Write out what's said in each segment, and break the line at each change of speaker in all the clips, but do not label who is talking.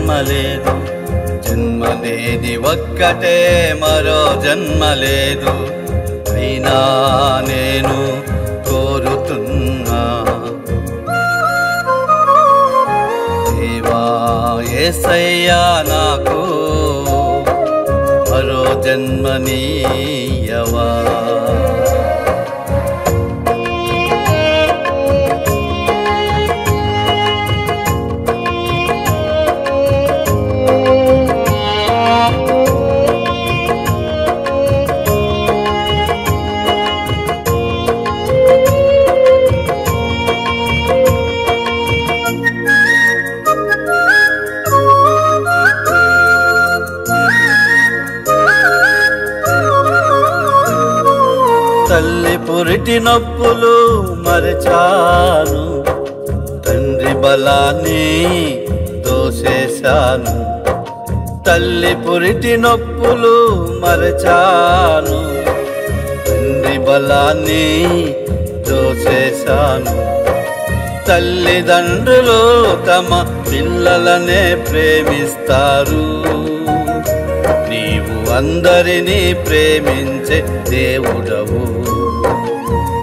జన్మ లేదు జన్మనేది ఒక్కటే మరో జన్మ లేదు అయినా నేను కోరుతున్నా. దేవా ఏసయ్యా నాకు మరో జన్మనీయవా? పురిటి నొప్పులు మరచాను. తండ్రి బలాన్ని దోసేశాను. తల్లి పురిటి నొప్పులు మరచాను. తండ్రి బలాన్ని దోసేశాను. తల్లిదండ్రులు తమ పిల్లలనే ప్రేమిస్తారు. నీవు అందరినీ ప్రేమించే దేవుడవు.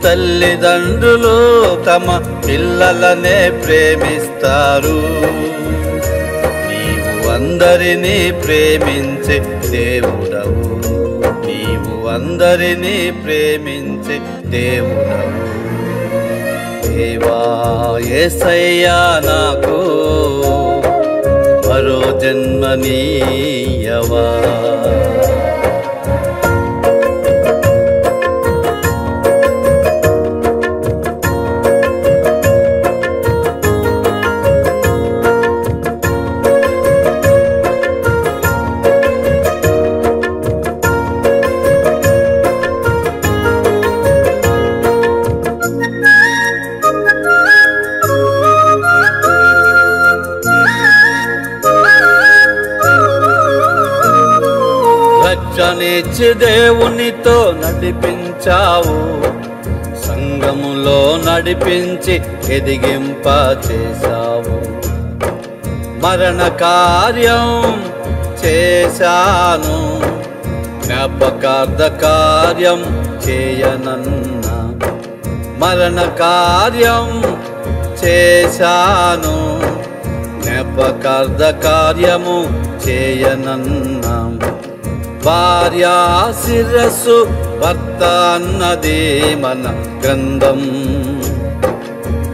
తల్లిదండ్రులు తమ పిల్లలనే ప్రేమిస్తారు. నీవు అందరినీ ప్రేమించే దేవుడవు. నీవు అందరినీ ప్రేమించే దేవుడవు. దేవా ఏసయ్యా నాకు మరో జన్మనీయవా. నడిపించి దేవునితో నడిపించావు. సంగములో నడిపించి ఎదిగింప చేశావు. మరణ కార్యం చేశాను. జ్ఞాపకార్థ కార్యం చేయనన్నా మరణ కార్యం చేశాను. జ్ఞాపకార్థ కార్యము చేయనన్నా భార్యా శిరస్సు భర్త అన్నది మన గ్రంథం.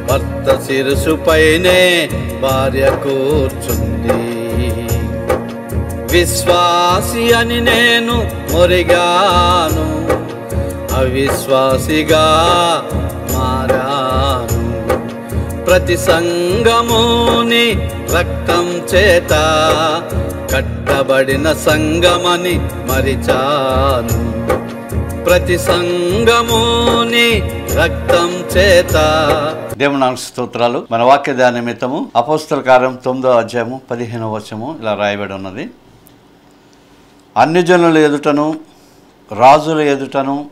భర్త శిరసుపైనే భార్య కూర్చుంది. విశ్వాసి అని నేను మొరిగాను అవిశ్వాసిగా మారాను. ప్రతి సంగముని రక్తం చేత కట్టబడిన సంగమని మరిచాను. ప్రతి సంగముని రక్తం చేత. దేవునామ స్తోత్రాలు. మన వాక్య ధ్యాన నిమిత్తము అపోస్తల కార్యం తొమ్మిదో అధ్యాయము పదిహేనవ వచనము ఇలా రాయబడి ఉన్నది. అన్యజనుల ఎదుటను రాజుల ఎదుటను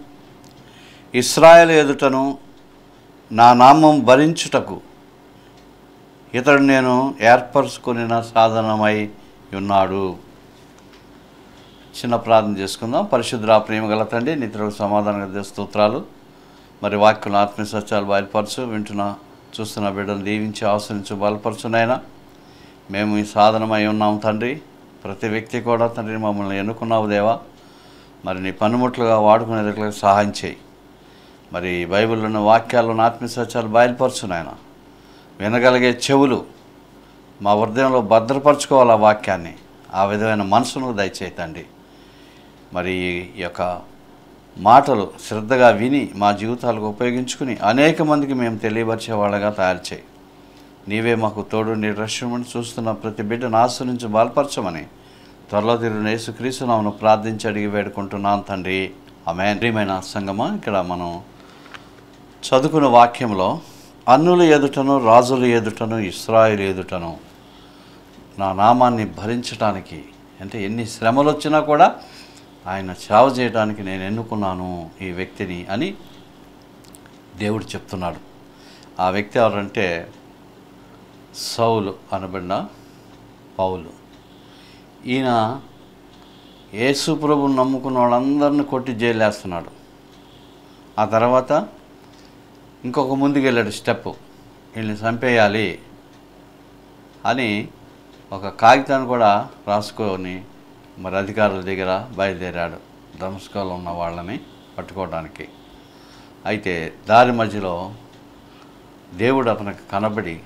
ఇస్రాయల్ ఎదుటను నా నామం భరించుటకు ఇతడు నేను ఏర్పరచుకుని సాధనమై ఉన్నాడు. చిన్న ప్రార్థన చేసుకుందాం. పరిశుద్ధ ప్రేమ గల తండ్రి నిత్రులకు సమాధానం గల స్తోత్రాలు. మరి వాక్యం ఆత్మీయ సత్యాలు బయలుపరచు వింటున్న చూస్తున్న బిడ్డను దీవించి ఆశ్రయించు బలపరచు నాయన. మేము ఈ సాధనమై ఉన్నాం తండ్రి. ప్రతి వ్యక్తి కూడా తండ్రి మమ్మల్ని ఎన్నుకున్నావు దేవా. మరి నీ పనిముట్లుగా వాడుకునేందుకు సహాయం చేయి. మరి బైబిల్లో ఉన్న వాక్యాలను ఆత్మీయ సత్యాలు నాయన. వినగలిగే చెవులు మా హృదయంలో భద్రపరచుకోవాలి ఆ వాక్యాన్ని ఆ విధమైన మనసును దయచేతండి మరి ఈ యొక్క మాటలు శ్రద్ధగా విని మా జీవితాలకు ఉపయోగించుకుని అనేక మందికి మేము తెలియపరిచే వాళ్ళగా తయారు చేయి. నీవే మాకు తోడు నీ రక్షణమని చూస్తున్న ప్రతి బిడ్డను ఆశ్రయించి బలపరచమని త్వరలో తిరిగిన యేసుక్రీస్తునామను ప్రార్థించి అడిగి వేడుకుంటున్నాను తండ్రి. ఆమె ప్రియమైన సంగమా ఇక్కడ మనం చదువుకున్న వాక్యంలో అన్నుల ఎదుటను రాజుల ఎదుటను ఇస్రాయిల్ ఎదుటను నా నామాన్ని భరించడానికి అంటే ఎన్ని శ్రమలు వచ్చినా కూడా ఆయన సేవ చేయడానికి నేను ఎన్నుకున్నాను ఈ వ్యక్తిని అని దేవుడు చెప్తున్నాడు. ఆ వ్యక్తి ఎవరంటే సౌలు అనబడిన పౌలు. ఈయన యేసు ప్రభుని నమ్ముకున్న వాళ్ళందరిని కొట్టి జైలేస్తున్నాడు. ఆ తర్వాత ఇంకొక ముందుకు వెళ్ళాడు స్టెప్. వీళ్ళని చంపేయాలి అని ఒక కాగితాన్ని కూడా రాసుకొని మరి అధికారుల దగ్గర బయలుదేరాడు. ధనుష్కలో ఉన్న వాళ్ళని పట్టుకోవడానికి. అయితే దారి మధ్యలో దేవుడు అతనికి కనబడి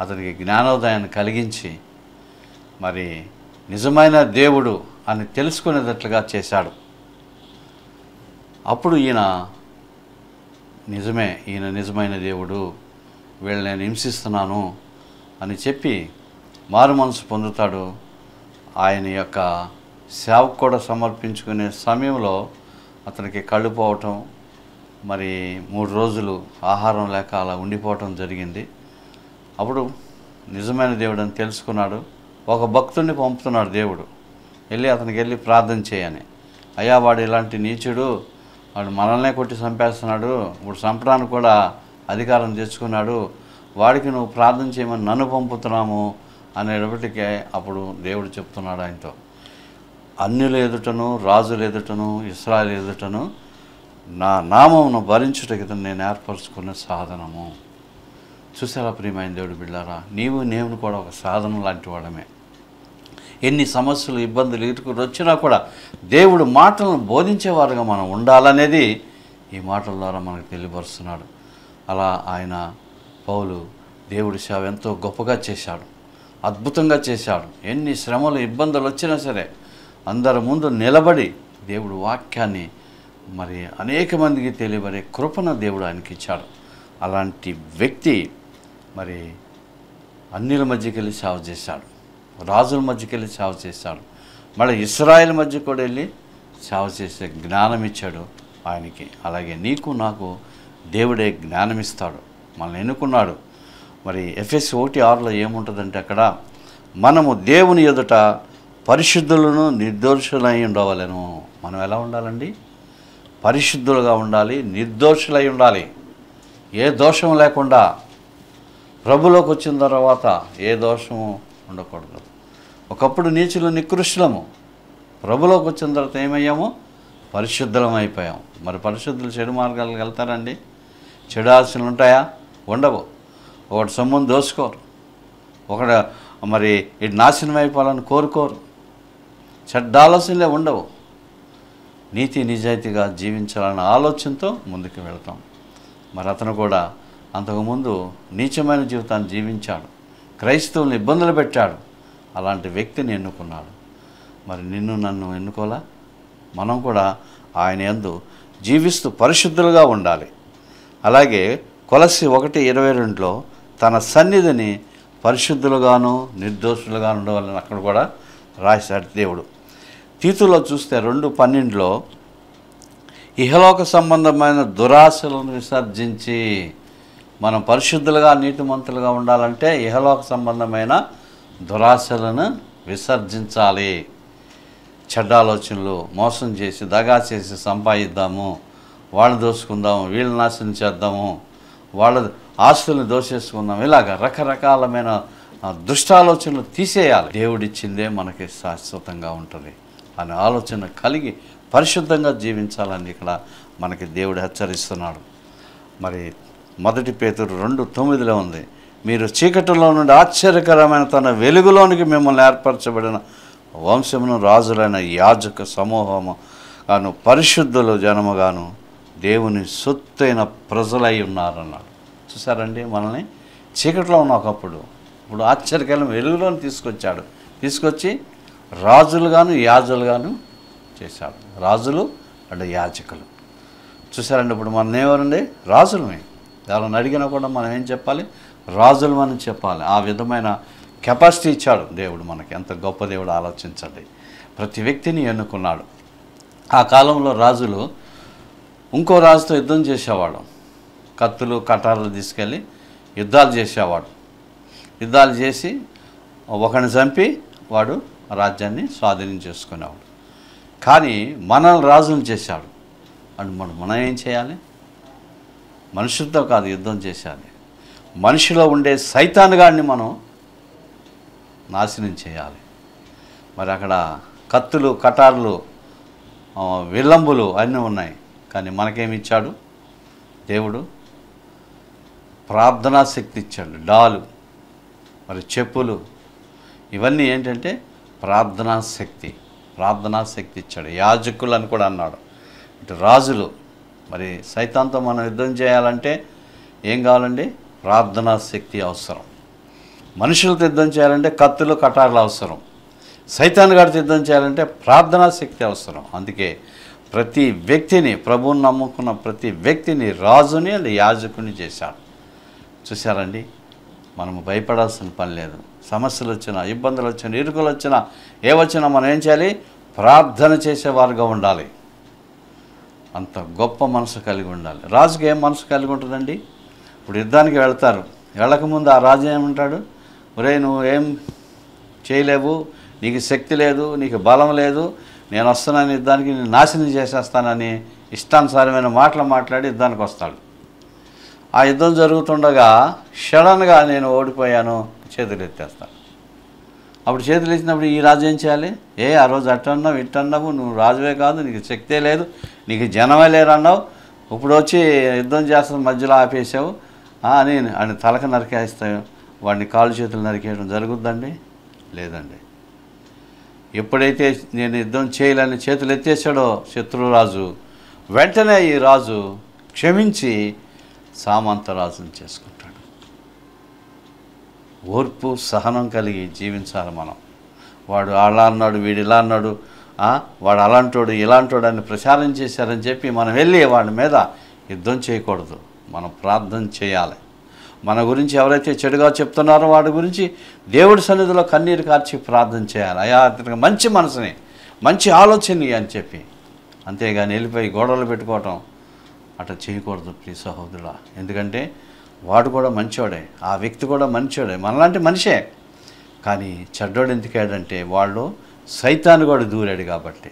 అతనికి జ్ఞానోదయాన్ని కలిగించి మరి నిజమైన దేవుడు అని తెలుసుకునేటట్లుగా చేశాడు. అప్పుడు ఈయన నిజమే ఈయన నిజమైన దేవుడు వీళ్ళని నేను హింసిస్తున్నాను అని చెప్పి మారు మనసు పొందుతాడు. ఆయన యొక్క సేవకు కూడా సమర్పించుకునే సమయంలో అతనికి కళ్ళు పోవటం మరి మూడు రోజులు ఆహారం లేక అలా ఉండిపోవటం జరిగింది. అప్పుడు నిజమైన దేవుడు అని తెలుసుకున్నాడు. ఒక భక్తుడిని పంపుతున్నాడు దేవుడు. వెళ్ళి అతనికి వెళ్ళి ప్రార్థన చేయని. అయ్యా వాడు ఇలాంటి నీచుడు. వాడు మనల్నే కొట్టి చంపేస్తున్నాడు. ఇప్పుడు చంపడానికి కూడా అధికారం తెచ్చుకున్నాడు. వాడికి నువ్వు ప్రార్థన చేయమని నన్ను పంపుతున్నాము. అనేటప్పటికే అప్పుడు దేవుడు చెప్తున్నాడు ఆయనతో అన్యుల ఎదుటను రాజులు ఎదుటను ఇస్రాయల్ ఎదుటను నా నామమును భరించుటకి ఇతను నేను ఏర్పరచుకున్న సాధనము. చూసారా ప్రియమైన దేవుడు బిళ్ళారా? నీవు నేను కూడా ఒక సాధనం లాంటి వాడమే ఎన్ని సమస్యలు ఇబ్బందులు ఇరుకులు వచ్చినా కూడా దేవుడు మాటలను బోధించేవారుగా మనం ఉండాలనేది ఈ మాటల ద్వారా మనకు తెలియపరుస్తున్నాడు. అలా ఆయన పౌలు దేవుడి సేవ ఎంతో గొప్పగా చేశాడు. అద్భుతంగా చేశాడు. ఎన్ని శ్రమలు ఇబ్బందులు వచ్చినా సరే అందరి ముందు నిలబడి దేవుడు వాక్యాన్ని మరి అనేక మందికి తెలియబడే కృపణ దేవుడు ఆయనకి ఇచ్చాడు. అలాంటి వ్యక్తి మరి అన్నిల మధ్యకి వెళ్ళి సేవ చేశాడు. రాజుల మధ్యకి వెళ్ళి సేవ చేశాడు. మళ్ళీ ఇస్రాయల్ మధ్య కూడా వెళ్ళి సేవ చేసే జ్ఞానం ఇచ్చాడు ఆయనకి. అలాగే నీకు నాకు దేవుడే జ్ఞానం ఇస్తాడు మనల్ని ఎన్నుకున్నాడు. మరి ఎఫ్ఎస్ ఒకటి ఆరులో ఏముంటుందంటే అక్కడ మనము దేవుని ఎదుట పరిశుద్ధులను నిర్దోషులై ఉండవలను. మనం ఎలా ఉండాలండి? పరిశుద్ధులుగా ఉండాలి నిర్దోషులై ఉండాలి. ఏ దోషం లేకుండా ప్రభులోకి వచ్చిన తర్వాత ఏ దోషము ఉండకూడదు. ఒకప్పుడు నీచులు నికృష్లము ప్రభులోకి వచ్చిన తర్వాత ఏమయ్యాము? పరిశుద్ధలం అయిపోయాం మరి పరిశుద్ధులు చెడు మార్గాలకు వెళ్తారండి? చెడు ఆశలు ఉంటాయా? ఉండవు. ఒకటి సొమ్మును దోసుకోరు. ఒకడు మరి ఇటు నాశనం అయిపోవాలని కోరుకోరు. చెడ్డ ఆలోచనలే ఉండవు. నీతి నిజాయితీగా జీవించాలన్న ఆలోచనతో ముందుకు వెళ్తాం. మరి అతను కూడా అంతకుముందు నీచమైన జీవితాన్ని జీవించాడు. క్రైస్తవులను ఇబ్బందులు పెట్టాడు. అలాంటి వ్యక్తిని ఎన్నుకున్నాడు. మరి నిన్ను నన్ను ఎన్నుకోలా మనం కూడా ఆయన యందు జీవిస్తూ పరిశుద్ధులుగా ఉండాలి. అలాగే కొలసి ఒకటి ఇరవై రెండులో తన సన్నిధిని పరిశుద్ధులుగాను నిర్దోషులుగాను ఉండవాలని అక్కడ కూడా రాశాడు దేవుడు. తీతులో చూస్తే రెండు పన్నెండులో ఇహలోక సంబంధమైన దురాశలను విసర్జించి మనం పరిశుద్ధులుగా నీతిమంతులుగా ఉండాలంటే ఇహలోక సంబంధమైన దురాశలను విసర్జించాలి. చెడ్డ ఆలోచనలు మోసం చేసి దగా చేసి సంపాదిద్దాము. వాళ్ళు దోసుకుందాము. వీళ్ళు నాశనం చేద్దాము. వాళ్ళ ఆస్తుల్ని దోషేసుకుందాం. ఇలాగ రకరకాలమైన దుష్టాలోచనలు తీసేయాలి. దేవుడిచ్చిందే మనకి శాశ్వతంగా ఉంటుంది అనే ఆలోచన కలిగి పరిశుద్ధంగా జీవించాలని ఇక్కడ మనకి దేవుడు హెచ్చరిస్తున్నాడు. మరి మొదటి పేతురు రెండు తొమ్మిదిలో ఉంది. మీరు చీకటిలో నుండి ఆశ్చర్యకరమైన తన వెలుగులోనికి మిమ్మల్ని ఏర్పరచబడిన వంశమును రాజులైన యాజక సమూహము గాను పరిశుద్ధులు జనముగాను దేవుని సొత్తైన ప్రజలై ఉన్నారన్నాడు. చూసారండి మనల్ని? చీకట్లో ఉన్న ఒకప్పుడు. ఇప్పుడు ఆశ్చర్యకాలం వెలుగులోని తీసుకొచ్చాడు. తీసుకొచ్చి రాజులుగాను యాజులుగాను చేశాడు. రాజులు అంటే యాజకులు. చూసారండి ఇప్పుడు మనం ఎవరండి రాజులమే. ఎవరైనా అడిగినా కూడా మనం ఏం చెప్పాలి? రాజులు మనం చెప్పాలి. ఆ విధమైన కెపాసిటీ ఇచ్చాడు దేవుడు మనకి. ఎంత గొప్ప దేవుడు ఆలోచించండి. ప్రతి వ్యక్తిని ఎన్నుకున్నాడు. ఆ కాలంలో రాజులు ఇంకో రాజుతో యుద్ధం చేసేవాడు కత్తులు కటార్లు తీసుకెళ్ళి యుద్ధాలు చేసేవాడు. యుద్ధాలు చేసి ఒకని చంపి వాడు రాజ్యాన్ని స్వాధీనం చేసుకునేవాడు. కానీ మనల్ని రాజులు చేశాడు. అండ్ మనం మనం ఏం చేయాలి? మనుషులతో కాదు యుద్ధం చేసేది మనిషిలో ఉండే సైతానుగాడిని మనం నాశనం చేయాలి. మరి అక్కడ కత్తులు కటార్లు విల్లంబులు అన్నీ ఉన్నాయి. కానీ మనకేమిచ్చాడు దేవుడు ప్రార్థనా శక్తి ఇచ్చాడు డాలు మరి చెప్పులు. ఇవన్నీ ఏంటంటే ప్రార్థనా శక్తి ప్రార్థనా శక్తి ఇచ్చాడు యాజకులు అని కూడా అన్నాడు. ఇటు రాజులు మరి సైతాంతో మనం యుద్ధం చేయాలంటే ఏం కావాలండి? ప్రార్థనా శక్తి అవసరం. మనుషులతో యుద్ధం చేయాలంటే కత్తులు కటార్లు అవసరం. సైతాన్ గారితో యుద్ధం చేయాలంటే ప్రార్థనా శక్తి అవసరం. అందుకే ప్రతి వ్యక్తిని ప్రభువుని నమ్ముకున్న ప్రతి వ్యక్తిని రాజుని అది యాజకుని చేశాడు. చూశారండి? మనము భయపడాల్సిన పని లేదు. సమస్యలు వచ్చినా ఇబ్బందులు వచ్చినా ఇరుకులు వచ్చినా ఏ వచ్చినా మనం ఏం చేయాలి? ప్రార్థన చేసేవారుగా ఉండాలి. అంత గొప్ప మనసు కలిగి ఉండాలి. రాజుకి ఏం మనసు కలిగి ఉంటుందండి? ఇప్పుడు యుద్ధానికి వెళ్తారు. వెళ్ళకముందు ఆ రాజు ఏమంటాడు? ఒరే నువ్వు ఏం చేయలేవు? నీకు శక్తి లేదు నీకు బలం లేదు. నేను వస్తున్నాను యుద్ధానికి నేను నాశనం చేసేస్తానని ఇష్టానుసారమైన మాటలు మాట్లాడి యుద్ధానికి వస్తాడు. ఆ యుద్ధం జరుగుతుండగా షడన్గా నేను ఓడిపోయాను చేతులు ఎత్తేస్తాను అప్పుడు చేతులు ఎత్తినప్పుడు ఈ రాజు ఏం చేయాలి? ఏ ఆ రోజు అట్టన్నావు ఇట్టన్నావు నువ్వు రాజువే కాదు నీకు శక్తే లేదు నీకు జనమే లేరు అన్నావు ఇప్పుడు వచ్చి యుద్ధం చేస్తున్న మధ్యలో ఆపేసావు అని ఆయన తలక నరికేస్తావు వాడిని కాళ్ళు చేతులు నరికేయడం జరుగుద్దండి? లేదండి. ఎప్పుడైతే నేను యుద్ధం చేయాలని చేతులు ఎత్తేసాడో శత్రురాజు వెంటనే ఈ రాజు క్షమించి సామంతరాజును చేసుకుంటాడు. ఓర్పు సహనం కలిగి జీవించాలి మనం. వాడు అలా అన్నాడు వీడు ఇలా అన్నాడు వాడు అలాంటోడు ఇలాంటోడు అని ప్రచారం చేశారని చెప్పి మనం వెళ్ళి వాడి మీద యుద్ధం చేయకూడదు. మనం ప్రార్థన చేయాలి. మన గురించి ఎవరైతే చెడుగా చెప్తున్నారో వాడి గురించి దేవుడి సన్నిధిలో కన్నీరు కార్చి ప్రార్థన చేయాలి. అయా అతనికి మంచి మనసుని మంచి ఆలోచన అని చెప్పి. అంతేగాని వెళ్ళిపోయి గోడలు పెట్టుకోవటం అట్లా చేయకూడదు ప్రియ సహోదరుల ఎందుకంటే వాడు కూడా మంచోడే ఆ వ్యక్తి కూడా మంచోడే మనలాంటి మనిషే. కానీ చెడ్డోడు ఎందుకాడంటే వాళ్ళు సైతాన్ని కూడా దూరాడు కాబట్టి.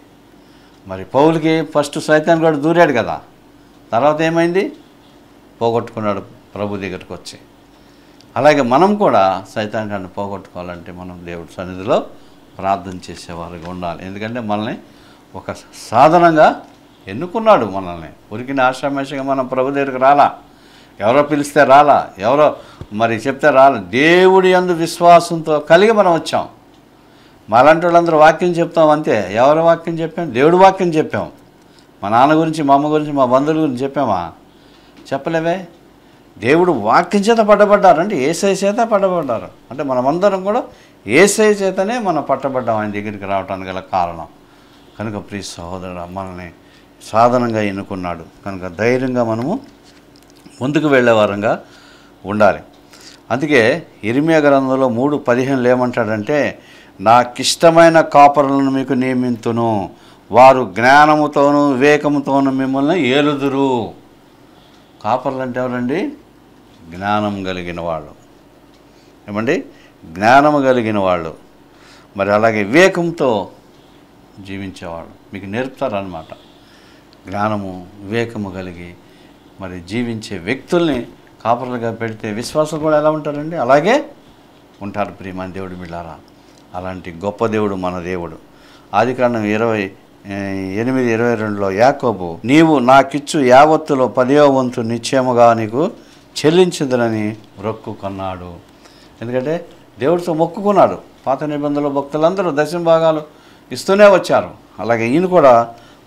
మరి పౌలకి ఫస్ట్ సైతాన్ని కూడా దూరాడు కదా. తర్వాత ఏమైంది? పోగొట్టుకున్నాడు ప్రభు దగ్గరకు వచ్చి. అలాగే మనం కూడా సైతాన్ని పోగొట్టుకోవాలంటే మనం దేవుడి సన్నిధిలో ప్రార్థన చేసేవారుగా ఉండాలి. ఎందుకంటే మనల్ని ఒక సాధనంగా ఎన్నుకున్నాడు మనల్ని. ఉరికిన ఆశామేషగా మనం ప్రభు దగ్గరికి రాలా. ఎవరో పిలిస్తే రాలా. ఎవరో మరి చెప్తే రాలా. దేవుడి అందు విశ్వాసంతో కలిగి మనం వచ్చాం. మాలాంటి వాళ్ళందరూ వాక్యం చెప్తాం అంతే. ఎవరి వాక్యం చెప్పాం? దేవుడి వాక్యం చెప్పాం. మా నాన్న గురించి మా అమ్మ గురించి మా బంధువుల గురించి చెప్పామా? చెప్పలేవే. దేవుడు వాక్యం చేత పట్టబడ్డారు అంటే ఏసై చేత పట్టబడ్డారు. అంటే మనమందరం కూడా ఏసై చేతనే మనం పట్టబడ్డాం ఆయన దగ్గరికి రావడానికి గల కారణం. కనుక ప్రియ సహోదరుడు మనల్ని సాధనంగా ఎన్నుకున్నాడు. కనుక ధైర్యంగా మనము ముందుకు వెళ్ళే వారంగా ఉండాలి. అందుకే ఇరిమియా గ్రంథంలో మూడు పదిహేనులు ఏమంటాడంటే నాకిష్టమైన కాపరులను మీకు నియమింతును. వారు జ్ఞానముతోనూ వివేకముతోనూ మిమ్మల్ని ఏలుదురు. కాపర్లు అంటే ఎవరండి? జ్ఞానం కలిగిన వాళ్ళు. ఏమండి? జ్ఞానము కలిగిన వాళ్ళు. మరి అలాగే వివేకంతో జీవించేవాళ్ళు. మీకు నేర్పుతారనమాట జ్ఞానము వివేకము కలిగి మరి జీవించే వ్యక్తుల్ని కాపర్లుగా పెడితే విశ్వాసులు కూడా ఎలా ఉంటారండి? అలాగే ఉంటారు ప్రియమాని దేవుడు మిళ్ళారా అలాంటి గొప్ప దేవుడు మన దేవుడు. ఆది కాండం ఇరవై ఎనిమిది ఇరవై రెండులో యాకోబు నీవు నాకిచ్చు యావత్తులో పదివ వంతు నిశ్చయముగా నీకు చెల్లించదునని మొక్కుకున్నాడు ఎందుకంటే దేవుడితో మొక్కుకున్నాడు. పాత నిబంధనలు భక్తులందరూ దశం భాగాలు ఇస్తూనే వచ్చారు. అలాగే ఈయన కూడా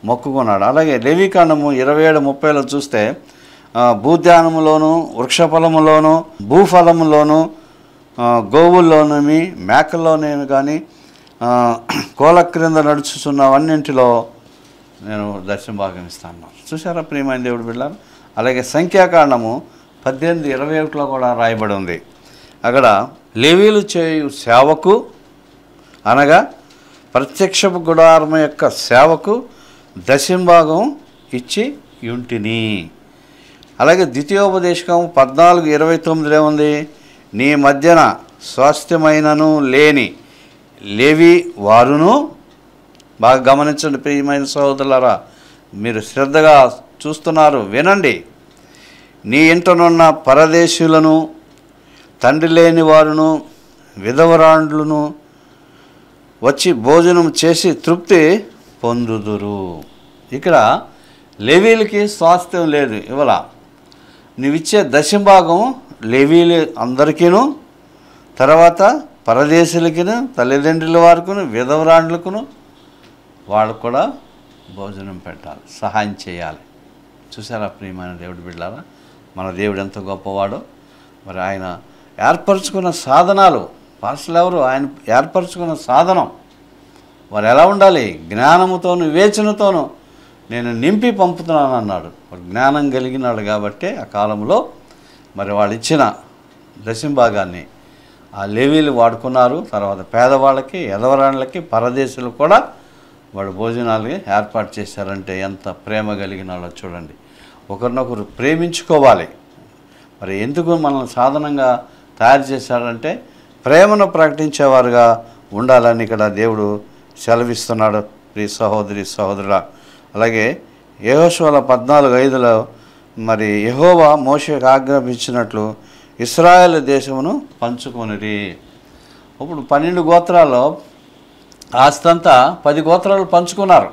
మొక్కుకున్నాడు. అలాగే లేవికాండము ఇరవై ఏడు ముప్పైలో చూస్తే భూధ్యానములోను వృక్షఫలములోను భూఫలములోను గోవుల్లోనేమి మేకల్లోనేమి కానీ కోల క్రింద నడుచుతున్నవన్నింటిలో నేను దర్శనం భాగం ఇస్తాను. చూసారా ప్రియమైన దేవుడు బిళ్ళారు అలాగే సంఖ్యాకాండము పద్దెనిమిది ఇరవై ఒకటిలో కూడా రాయబడి ఉంది. అక్కడ లేవీలు చేయు సేవకు అనగా ప్రత్యక్షపు గుడారం యొక్క సేవకు దశంభాగం ఇచ్చి యుంటిని. అలాగే ద్వితీయోపదేశకం పద్నాలుగు ఇరవై తొమ్మిదిలో ఉంది. నీ మధ్యన స్వాస్థ్యమైనను లేని లేవి వారును. బాగా గమనించండి ప్రియమైన సహోదరులారా మీరు శ్రద్ధగా చూస్తున్నారు వినండి. నీ ఇంటనున్న పరదేశులను తండ్రి లేని వారును విధవరాండ్లను వచ్చి భోజనం చేసి తృప్తి పొందుదురు. ఇక్కడ లేవీలకి స్వాస్థ్యం లేదు ఇవాళ. నువ్విచ్చే దశభాగం లేవీలు అందరికీను తర్వాత పరదేశులకిను తల్లిదండ్రుల వారికును విధవరాండ్లకును వాళ్ళకు కూడా భోజనం పెట్టాలి సహాయం చేయాలి. చూసారా ప్రియమైన దేవుడు బిడ్డారా మన దేవుడు ఎంత గొప్పవాడో. మరి ఆయన ఏర్పరచుకున్న సాధనాలు పాస్టర్లు ఎవరు? ఆయన ఏర్పరచుకున్న సాధనం వారు ఎలా ఉండాలి? జ్ఞానముతోను వివేచనతోను నేను నింపి పంపుతున్నాను అన్నాడు. జ్ఞానం కలిగినాడు కాబట్టి ఆ కాలంలో మరి వాళ్ళు ఇచ్చిన దశంభాగాన్ని ఆ లేవీలు వాడుకున్నారు. తర్వాత పేదవాళ్ళకి ఎదవరాళ్ళకి పరదేశులు కూడా వాడు భోజనాలు ఏర్పాటు చేశారంటే ఎంత ప్రేమ కలిగినాడో చూడండి. ఒకరినొకరు ప్రేమించుకోవాలి. మరి ఎందుకు మనల్ని సాధనంగా తయారు చేశాడంటే ప్రేమను ప్రకటించేవారుగా ఉండాలని ఇక్కడ దేవుడు సెలవిస్తున్నాడు ప్రియ సహోదరి సహోదరుల అలాగే యహోశువల పద్నాలుగు ఐదులో మరి యహోవా మోషకు ఆజ్ఞాపించినట్లు ఇస్రాయేల్ దేశమును పంచుకొనిరి. ఇప్పుడు పన్నెండు గోత్రాల్లో ఆస్తంతా పది గోత్రాలు పంచుకున్నారు.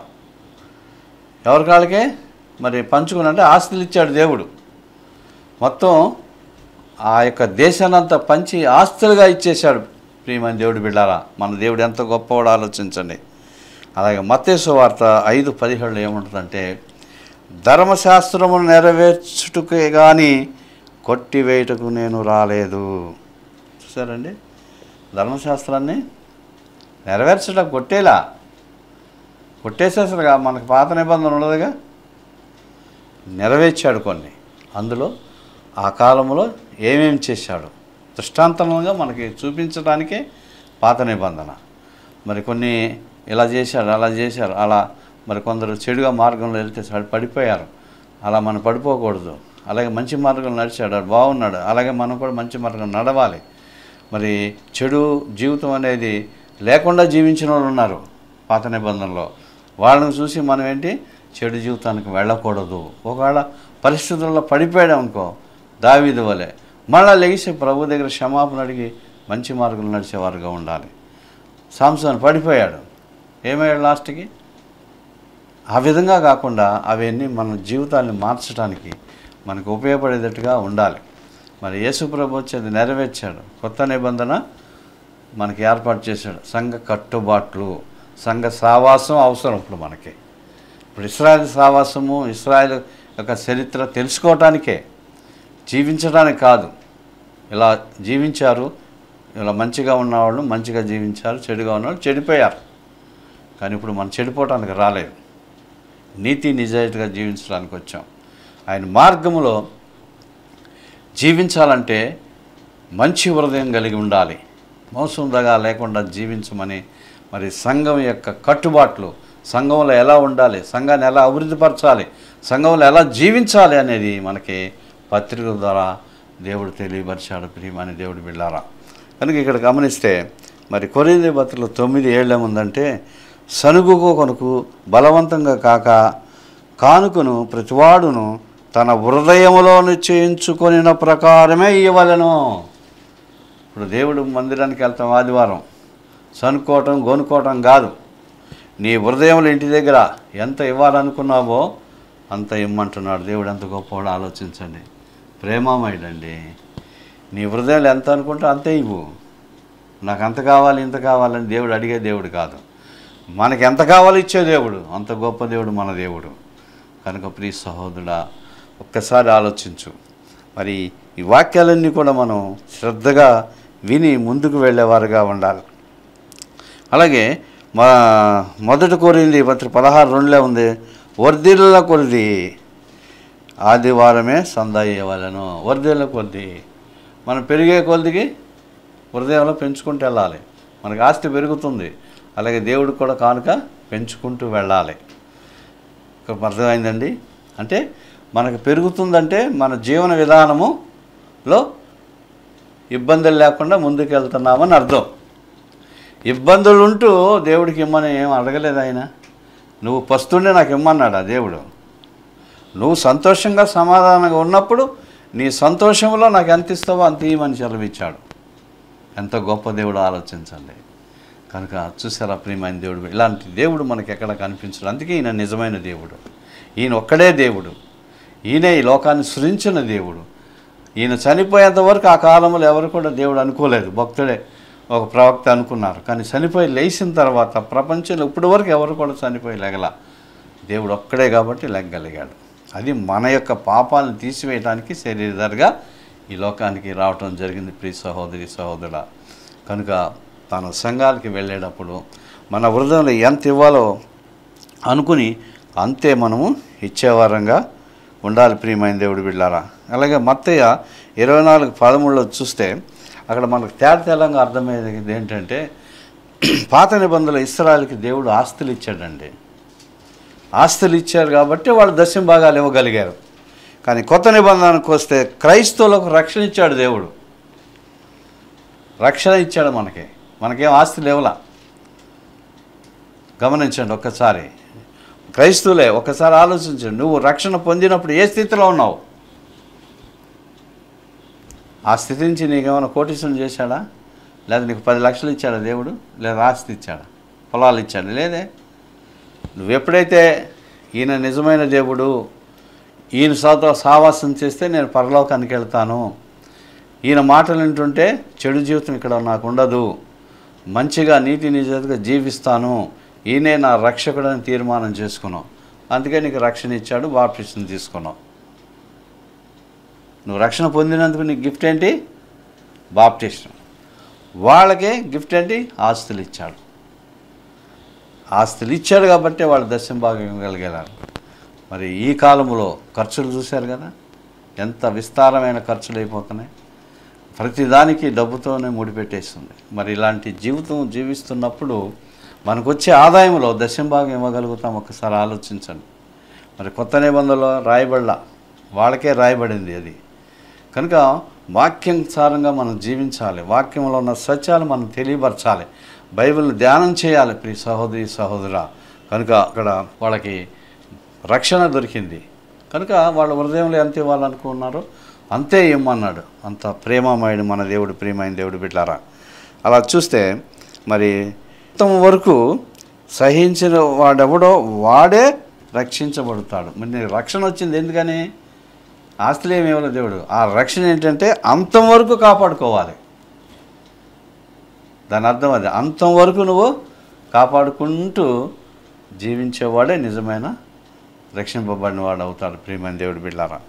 ఎవరి కాళ్ళకే? మరి పంచుకున్నంటే ఆస్తులు ఇచ్చాడు దేవుడు. మొత్తం ఆ యొక్క దేశాన్నంతా పంచి ఆస్తులుగా ఇచ్చేశాడు. ప్రియమైన దేవుడు బిడ్డారా మన దేవుడు ఎంత గొప్పవాడు ఆలోచించండి. అలాగే మత్తేసు వార్త ఐదు పదిహేడులో ఏముంటుందంటే ధర్మశాస్త్రమును నెరవేర్చుటకే కానీ కొట్టివేయటకు నేను రాలేదు. చూసారండి? ధర్మశాస్త్రాన్ని నెరవేర్చడం కొట్టేలా? కొట్టేసేసరిగా మనకు పాత నిబంధన ఉండదుగా నెరవేర్చాడు కొన్ని. అందులో ఆ కాలంలో ఏమేమి చేశాడు? దృష్టాంతంగా మనకి చూపించడానికే పాత నిబంధన. మరి కొన్ని ఇలా చేశాడు అలా చేశారు అలా మరి కొందరు చెడుగా మార్గంలో వెళ్తే పడిపోయారు. అలా మనం పడిపోకూడదు. అలాగే మంచి మార్గంలో నడిచాడు బాగున్నాడు. అలాగే మనం కూడా మంచి మార్గం నడవాలి. మరి చెడు జీవితం అనేది లేకుండా జీవించిన వాళ్ళు ఉన్నారు పాత నిబంధనలో. వాళ్ళని చూసి మనం ఏంటి? చెడు జీవితానికి వెళ్ళకూడదు. ఒకవేళ పరిస్థితుల్లో పడిపోయాడు అనుకో దావీదు వలె మళ్ళా లెగిసి ప్రభు దగ్గర క్షమాపణ అడిగి మంచి మార్గంలో నడిచేవారుగా ఉండాలి. సాంసన్ పడిపోయాడు. ఏమయ్యాడు లాస్ట్కి? ఆ విధంగా కాకుండా అవన్నీ మన జీవితాన్ని మార్చడానికి మనకు ఉపయోగపడేటట్టుగా ఉండాలి. మరి యేసు ప్రభు వచ్చేది నెరవేర్చాడు. కొత్త నిబంధన మనకి ఏర్పాటు చేశాడు. సంఘ కట్టుబాట్లు సంఘ సావాసం అవసరం ఇప్పుడు మనకి. ఇప్పుడు ఇస్రాయల్ సావాసము ఇస్రాయల్ యొక్క చరిత్ర తెలుసుకోవటానికే జీవించడానికి కాదు. ఇలా జీవించారు. ఇలా మంచిగా ఉన్నవాళ్ళు మంచిగా జీవించారు చెడుగా ఉన్నవాళ్ళు చెడిపోయారు. కానీ ఇప్పుడు మనం చెడిపోవటానికి రాలేదు. నీతి నిజాయితీగా జీవించడానికి వచ్చాం. ఆయన మార్గంలో జీవించాలంటే మంచి హృదయం కలిగి ఉండాలి. మోసందగా లేకుండా జీవించమని మరి సంఘం యొక్క కట్టుబాట్లు సంఘంలో ఎలా ఉండాలి సంఘాన్ని ఎలా అభివృద్ధిపరచాలి సంఘంలో ఎలా జీవించాలి అనేది మనకి పత్రికల ద్వారా దేవుడు తెలియపరిచాడు ప్రియమని దేవుడు బిళ్ళారా కనుక ఇక్కడ గమనిస్తే మరి కొరింది పత్రికలు తొమ్మిది ఏళ్ళేముందంటే సనుగుకు కొనుకు బలవంతంగా కాక కానుకను ప్రతివాడును తన హృదయంలో నిశ్చయించుకొనిన ప్రకారమే ఇవ్వలను. ఇప్పుడు దేవుడు మందిరానికి వెళ్తాం ఆదివారం. సనుకోవటం గొనుక్కోవటం కాదు. నీ హృదయంలో ఇంటి దగ్గర ఎంత ఇవ్వాలనుకున్నావో అంత ఇమ్మంటున్నాడు దేవుడు. ఎంత గొప్పవాడు ఆలోచించండి. ప్రేమమయుడండి. నీ హృదయాలు ఎంత అనుకుంటే అంతే ఇవ్వు. నాకు అంత కావాలి ఇంత కావాలని దేవుడు అడిగే దేవుడు కాదు. మనకి ఎంత కావాలో ఇచ్చే దేవుడు. అంత గొప్ప దేవుడు మన దేవుడు. కనుక ప్రియ సహోదరుడా ఒక్కసారి ఆలోచించు. మరి ఈ వాక్యాలన్నీ కూడా మనం శ్రద్ధగా విని ముందుకు వెళ్ళేవారుగా ఉండాలి. అలాగే మా మొదటి కోరింది పత్రి పదహారు రెండులే ఉంది వర్ధిల్ల కొరిది ఆదివారమే సందా ఇవ్వాలను వర్ధిల్ల కొద్ది మనం పెరిగే కొద్దికి హృదయంలో పెంచుకుంటూ వెళ్ళాలి. మనకి ఆస్తి పెరుగుతుంది. అలాగే దేవుడికి కూడా కానుక పెంచుకుంటూ వెళ్ళాలి. అర్థమైందండి అంటే మనకు పెరుగుతుందంటే మన జీవన విధానములో ఇబ్బందులు లేకుండా ముందుకు వెళ్తున్నామని అర్థం. ఇబ్బందులు ఉంటూ దేవుడికి ఇమ్మని ఏం అడగలేదు ఆయన. నువ్వు పస్తుండే నాకు ఇమ్మన్నాడు ఆ దేవుడు. నువ్వు సంతోషంగా సమాధానంగా ఉన్నప్పుడు నీ సంతోషంలో నాకు ఎంత ఇస్తావో అంత ఇవ్వమని సెలవిచ్చాడు ఎంత గొప్ప దేవుడు ఆలోచించండి. కనుక చూసారా ప్రియమైన దేవుడు? ఇలాంటి దేవుడు మనకి ఎక్కడ కనిపించడు. అందుకే ఈయన నిజమైన దేవుడు. ఈయన ఒక్కడే దేవుడు. ఈయనే ఈ లోకాన్ని సృజించిన దేవుడు. ఈయన చనిపోయేంత వరకు ఆ కాలంలో ఎవరు కూడా దేవుడు అనుకోలేదు. భక్తుడే ఒక ప్రవక్త అనుకున్నారు. కానీ చనిపోయి లేచిన తర్వాత ప్రపంచంలో ఇప్పటి వరకు ఎవరు కూడా చనిపోయి లెగల. దేవుడు ఒక్కడే కాబట్టి లెగ్గలిగాడు. అది మన యొక్క పాపాలను తీసివేయడానికి శరీరధరగా ఈ లోకానికి రావటం జరిగింది ప్రియ సహోదరి సహోదరుల. కనుక తన సంఘాలకి వెళ్ళేటప్పుడు మన వృద్ధంలో ఎంత ఇవ్వాలో అనుకుని అంతే మనము ఇచ్చేవారంగా ఉండాలి ప్రియమైన దేవుడు బిళ్ళారా అలాగే మత్తయ్య ఇరవై నాలుగు పదమూడులో చూస్తే అక్కడ మనకు తేడ తెలంగా అర్థమయ్యేది ఏంటంటే పాత నిబంధనలు ఇస్రాయల్కి దేవుడు ఆస్తులు ఇచ్చాడండి. ఆస్తులు ఇచ్చారు కాబట్టి వాళ్ళు దశం భాగాలు ఇవ్వగలిగారు. కానీ కొత్త నిబంధనకు వస్తే క్రైస్తవులకు రక్షణ ఇచ్చాడు దేవుడు. రక్షణ ఇచ్చాడు మనకి. మనకేం ఆస్తులు ఇవ్వలా గమనించండి ఒక్కసారి. క్రైస్తవులే ఒక్కసారి ఆలోచించండి. నువ్వు రక్షణ పొందినప్పుడు ఏ స్థితిలో ఉన్నావు? ఆ స్థితి నుంచి నీకేమైనా కోటీశ్వరం చేశాడా? లేదా నీకు పది లక్షలు ఇచ్చాడా దేవుడు? లేదా ఆస్తి ఇచ్చాడా? పొలాలు ఇచ్చాడు? లేదే. నువ్వు ఎప్పుడైతే ఈయన నిజమైన దేవుడు ఈయన సాతో సావాసం చేస్తే నేను పరలోకానికి వెళ్తాను. ఈయన మాటలు వింటుంటే చెడు జీవితం ఇక్కడ నాకు ఉండదు. మంచిగా నీతి నిజతగా జీవిస్తాను. ఈయనే నా రక్షకుడని తీర్మానం చేసుకున్నావు. అందుకే నీకు రక్షణ ఇచ్చాడు బాప్టిస్ట్ని తీసుకున్నావు. నువ్వు రక్షణ పొందినందుకు నీకు గిఫ్ట్ ఏంటి? బాప్టిస్ట్ వాళ్ళకే గిఫ్ట్ ఏంటి? ఆస్తులు ఇచ్చాడు. ఆస్తులు ఇచ్చాడు కాబట్టి వాళ్ళు దశం భాగం ఇవ్వగలిగారు. మరి ఈ కాలంలో ఖర్చులు చూశారు కదా? ఎంత విస్తారమైన ఖర్చులు అయిపోతున్నాయి. ప్రతిదానికి డబ్బుతోనే ముడిపెట్టేస్తుంది మరి ఇలాంటి జీవితం జీవిస్తున్నప్పుడు మనకు వచ్చే ఆదాయంలో దశం భాగం ఇవ్వగలుగుతాం ఒకసారి ఆలోచించండి. మరి కొత్త నిబంధనలో రాయబడలా. వాళ్ళకే రాయబడింది అది. కనుక వాక్యానుసారంగా మనం జీవించాలి. వాక్యంలో ఉన్న సత్యాలు మనం తెలియపరచాలి. బైబిల్ని ధ్యానం చేయాలి ప్రియ సహోదరి సహోదర. కనుక అక్కడ వాళ్ళకి రక్షణ దొరికింది. కనుక వాళ్ళ హృదయంలో ఎంత ఇవ్వాలనుకున్నారో అంతే ఇమ్మన్నాడు. అంత ప్రేమమైన మన దేవుడు ప్రేమైన దేవుడు బిడ్డారా అలా చూస్తే మరి మొత్తం వరకు సహించిన వాడెవడో వాడే రక్షించబడతాడు. మరి నీకు రక్షణ వచ్చింది ఎందుకని? ఆస్తులు ఏమి ఇవ్వలేదు దేవుడు? ఆ రక్షణ ఏంటంటే అంతం వరకు కాపాడుకోవాలి. దాని అర్థం అది. అంతం వరకు నువ్వు కాపాడుకుంటూ జీవించేవాడే నిజమైన రక్షింపబడిన వాడు అవుతాడు ప్రియమైన దేవుడు బిళ్ళారా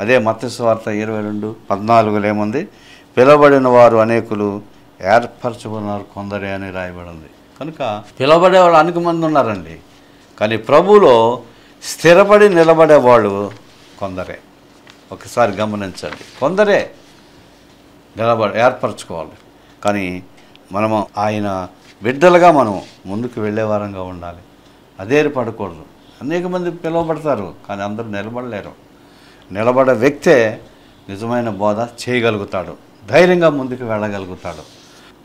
అదే మత్స్యవార్త ఇరవై రెండు పద్నాలుగులో ఏముంది? పిలవబడిన వారు అనేకులు ఏర్పరచుకున్నారు కొందరే అని రాయబడింది. కనుక పిలవబడేవాళ్ళు అనేక మంది ఉన్నారండి. కానీ ప్రభువులో స్థిరపడి నిలబడేవాళ్ళు కొందరే. ఒకసారి గమనించండి. కొందరే నిలబడ ఏర్పరచుకోవాలి. కానీ మనము ఆయన బిడ్డలుగా మనం ముందుకు వెళ్ళేవారంగా ఉండాలి. అదేర్పడకూడదు అనేక మంది పిలువబడతారు కానీ అందరూ నిలబడలేరు. నిలబడే వ్యక్తే నిజమైన బోధ చేయగలుగుతాడు. ధైర్యంగా ముందుకు వెళ్ళగలుగుతాడు.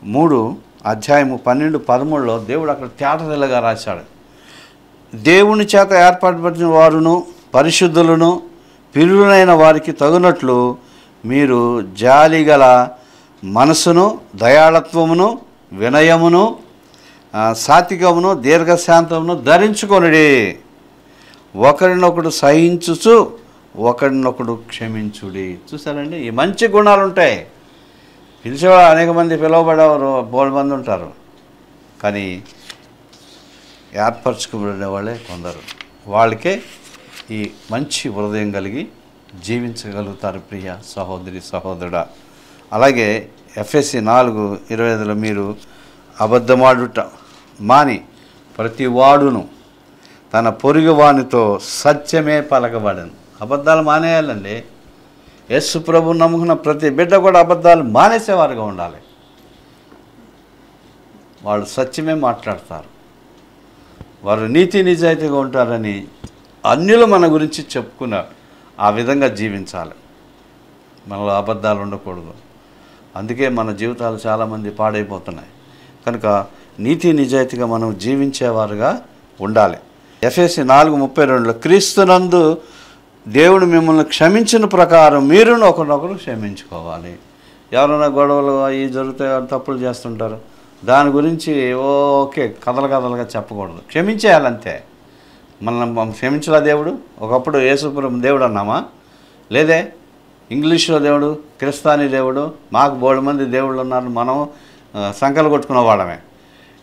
మూడు అధ్యాయము పన్నెండు పదమూడులో దేవుడు అక్కడ తేటతెల్లగా రాశాడు. దేవుని చేత ఏర్పాటుపడిన వారును పరిశుద్ధులను పిరులైన వారికి తగినట్లు మీరు జాలిగల మనసును దయాళత్వమును వినయమును సాత్వికమును దీర్ఘశాంతమును ధరించుకొనుడి. ఒకరినొకడు సహించుచు ఒకరినొకడు క్షమించుడి. చూసారండి ఈ మంచి గుణాలు ఉంటాయి పిలిచేవాళ్ళు అనేక మంది పిలువబడేవారు బోల్ మంది ఉంటారు. కానీ ఏర్పరచుకుబడిన వాళ్ళే కొందరు. వాళ్ళకే ఈ మంచి హృదయం కలిగి జీవించగలుగుతారు ప్రియ సహోదరి సహోదరుడా. అలాగే ఎఫ్ఎస్సి నాలుగు ఇరవై ఐదులో మీరు అబద్ధమాడుట మాని ప్రతి వాడును తన పొరుగు వానితో సత్యమే పలకబడను. అబద్ధాలు మానేయాలండి. యస్సు ప్రభు నమ్ముకున్న ప్రతి బిడ్డ కూడా అబద్ధాలు మానేసేవారుగా ఉండాలి. వాళ్ళు సత్యమే మాట్లాడతారు. వారు నీతి నిజాయితీగా ఉంటారని అన్యులు మన గురించి చెప్పుకున్నారు. ఆ విధంగా జీవించాలి. మనలో అబద్ధాలు ఉండకూడదు. అందుకే మన జీవితాలు చాలామంది పాడైపోతున్నాయి. కనుక నీతి నిజాయితీగా మనం జీవించేవారుగా ఉండాలి. ఎఫ్ఎస్సి నాలుగు ముప్పై రెండులో క్రీస్తునందు దేవుడు మిమ్మల్ని క్షమించిన ప్రకారం మీరును ఒకరినొకరు క్షమించుకోవాలి. ఎవరైనా గొడవలు అవి జరుగుతాయి తప్పులు చేస్తుంటారు దాని గురించి ఓకే కథలు కథలుగా చెప్పకూడదు. క్షమించేయాలంతే. మనల్ని క్షమించలా దేవుడు? ఒకప్పుడు యేసుపురం దేవుడు అన్నామా? లేదే? ఇంగ్లీష్లో దేవుడు క్రిస్తానీ దేవుడు మాకు బోడు మంది దేవుళ్ళు ఉన్నారు మనం సంకలు కొట్టుకున్న వాళ్ళమే.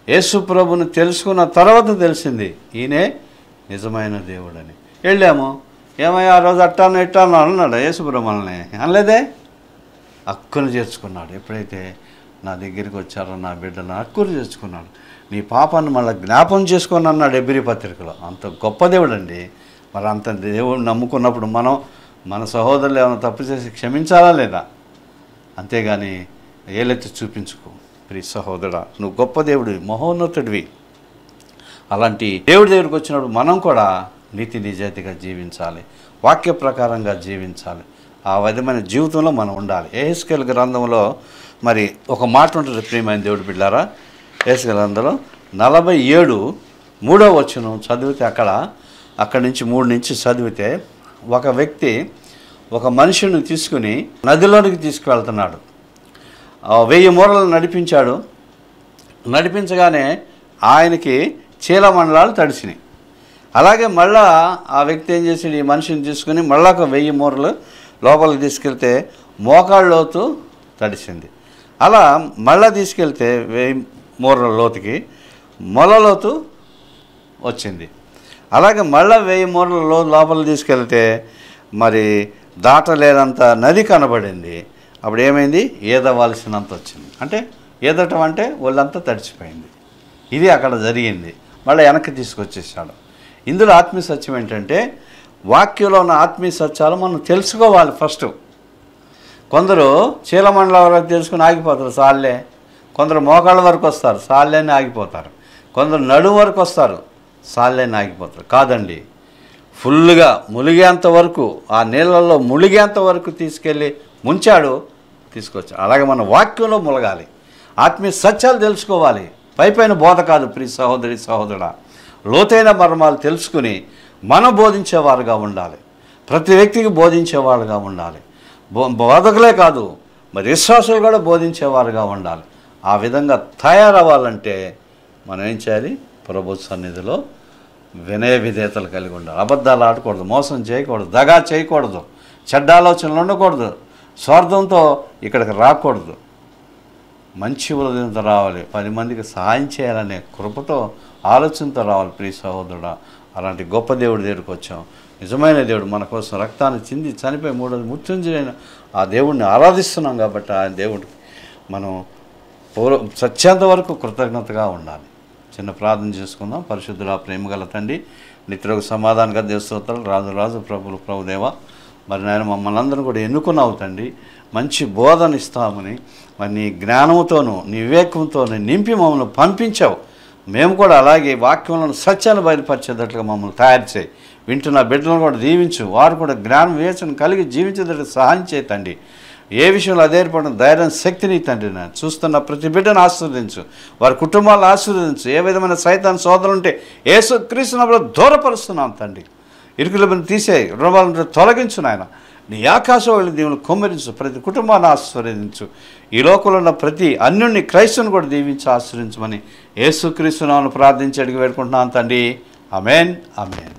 యేసు ప్రభుని తెలుసుకున్న తర్వాత తెలిసింది ఈయనే నిజమైన దేవుడని. వెళ్ళాము. ఏమయ్యా ఆ రోజు అట్టాను ఇట్టాను అన్నాడు యేసు మనల్ని. అనలేదే? అక్కును చేర్చుకున్నాడు. ఎప్పుడైతే నా దగ్గరికి వచ్చారో నా బిడ్డను అక్కును చేర్చుకున్నాడు. నీ పాపాన్ని మళ్ళీ జ్ఞాపం చేసుకొని అన్నాడు ఎబ్రి పత్రికలో. అంత గొప్ప దేవుడు అండి మరి అంత దేవుడు నమ్ముకున్నప్పుడు మనం మన సహోదరులు ఏమైనా తప్పు చేసి క్షమించాలా లేదా? అంతేగాని ఏలెత్తి చూపించుకో. ప్రియ సహోదర నువ్వు గొప్ప దేవుడివి మహోన్నతుడివి. అలాంటి దేవుడి దగ్గరికి వచ్చినప్పుడు మనం కూడా నీతి నిజాయితీగా జీవించాలి వాక్య ప్రకారంగా జీవించాలి. ఆ విధమైన జీవితంలో మనం ఉండాలి. ఏహెస్కెల్ గ్రంథంలో మరి ఒక మాట ఉంటుంది ప్రియమైన దేవుడు బిడ్డారా ఏహెస్కెల్ గ్రంథంలో నలభై ఏడు మూడో వచ్చిన చదివితే అక్కడ అక్కడి నుంచి మూడు నుంచి చదివితే ఒక వ్యక్తి ఒక మనిషిని తీసుకుని నదిలోనికి తీసుకువెళ్తున్నాడు. వెయ్యి మూరలు నడిపించాడు. నడిపించగానే ఆయనకి చీలమండలాలు తడిసినాయి. అలాగే మళ్ళా ఆ వ్యక్తి ఏం చేసాడు ఈ మనిషిని తీసుకుని మళ్ళా ఒక వెయ్యి మూరలు లోపలికి తీసుకెళ్తే మోకాళ్ళ లోతు తడిసింది. అలా మళ్ళా తీసుకెళ్తే వెయ్యి మూరల లోతుకి మొల లోతు వచ్చింది. అలాగే మళ్ళీ వెయ్యి మూరల లోపల తీసుకెళ్తే మరి దాటలేనంత నది కనబడింది. అప్పుడు ఏమైంది? ఈదవలసినంత వచ్చింది. అంటే ఈదటం అంటే వాళ్ళంతా తడిచిపోయింది. ఇది అక్కడ జరిగింది. మళ్ళీ వెనక్కి తీసుకొచ్చేసాడు. ఇందులో ఆత్మీయ సత్యం ఏంటంటే వాక్యంలో ఉన్న ఆత్మీయ సత్యాలు మనం తెలుసుకోవాలి ఫస్ట్. కొందరు చీలమండల వరకు తెలుసుకుని ఆగిపోతారు సాల్లే. కొందరు మోకాళ్ళ వరకు వస్తారు సాల్లే ఆగిపోతారు. కొందరు నడుము వరకు వస్తారు. సాలైన ఆగిపోతారు కాదండి. ఫుల్గా ములిగేంత వరకు ఆ నీళ్ళల్లో ములిగేంత వరకు తీసుకెళ్ళి ముంచాడు తీసుకొచ్చాడు. అలాగే మన వాక్యంలో ములగాలి. ఆత్మీయ సత్యాలు తెలుసుకోవాలి. పైపైన బోధ కాదు ప్రియ సహోదరి సహోదరుడ. లోతైన మర్మాలు తెలుసుకుని మనం బోధించేవారుగా ఉండాలి. ప్రతి వ్యక్తికి బోధించేవారుగా ఉండాలి. బో బోధకులే కాదు మరి విశ్వాసులు కూడా బోధించేవారుగా ఉండాలి. ఆ విధంగా తయారవ్వాలంటే మనం ఏం చేయాలి? ప్రభు సన్నిధిలో వినయ విధేతలు కలిగి ఉండాలి. అబద్ధాలు ఆడకూడదు మోసం చేయకూడదు దగా చేయకూడదు చెడ్డ ఆలోచనలు ఉండకూడదు స్వార్థంతో ఇక్కడికి రాకూడదు. మంచి హృదయంతో రావాలి పది మందికి సహాయం చేయాలనే కృపతో ఆలోచనతో రావాలి ప్రియ సహోదరుడా. అలాంటి గొప్ప దేవుడి దగ్గరికి వచ్చాం. నిజమైన దేవుడు మన కోసం రక్తాన్ని చింది చనిపోయి మూడోది మృత్యుంజలైన ఆ దేవుడిని ఆరాధిస్తున్నాం కాబట్టి ఆ దేవుడికి మనం పూర్వ సత్యంత వరకు కృతజ్ఞతగా ఉండాలి. చిన్న ప్రార్థన చేసుకుందాం. పరిశుద్ధుల ప్రేమగల తండ్రి నిత్యులకు సమాధానంగా దేవస్తోత్రాలు రాజు రాజు ప్రభులు ప్రభుదేవ మరి నేను మమ్మల్ని అందరం కూడా ఎన్నుకున్నావు తండ్రి. మంచి బోధన ఇస్తామని మరి నీ జ్ఞానంతోనూ నీ వివేకంతోనూ నింపి మమ్మల్ని పంపించావు. మేము కూడా అలాగే వాక్యములను సత్యాలు బయలుపరిచేటట్లుగా మమ్మల్ని తయారు చేయి. వింటున్న బిడ్డలను కూడా దీవించు. వారు కూడా జ్ఞానం వివేచన కలిగి జీవించేటట్టు సహాయం చేయి ఏ విషయంలో అధైర్యపడిన ధైర్యం శక్తిని తండ్రి నేను చూస్తున్న ప్రతి బిడ్డను ఆశీర్వదించు. వారి కుటుంబాలను ఆశీర్వదించు. ఏ విధమైన సైతాన్ని సోదరులు ఉంటే ఏసు క్రీస్తున్నప్పుడు దూరపరుస్తున్నాం తండ్రి. ఇరుకుల తీసేయి. రుణాలను తొలగించు నాయన. నీ ఆకాశం వెళ్ళి దేవుని కొమ్మరించు. ప్రతి కుటుంబాన్ని ఆశీర్వదించు. ఈ లోకంలో ఉన్న ప్రతి అన్యుణ్ణి క్రైస్తుని కూడా దీవించి ఆశ్రయించమని యేసుక్రీస్తునామను ప్రార్థించి అడిగి పెట్టుకుంటున్నాను తండ్రి. అమేన్ అమేన్